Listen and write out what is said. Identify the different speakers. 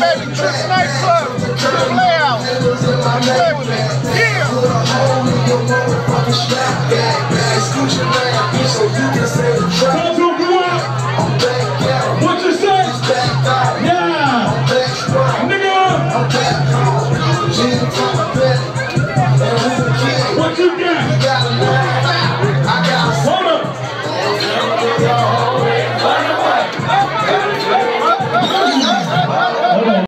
Speaker 1: I'm back nightclub, the. Play with me. Yeah.
Speaker 2: What you say? Yeah. Nigga. What you
Speaker 1: got?